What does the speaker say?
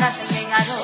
nothing I don't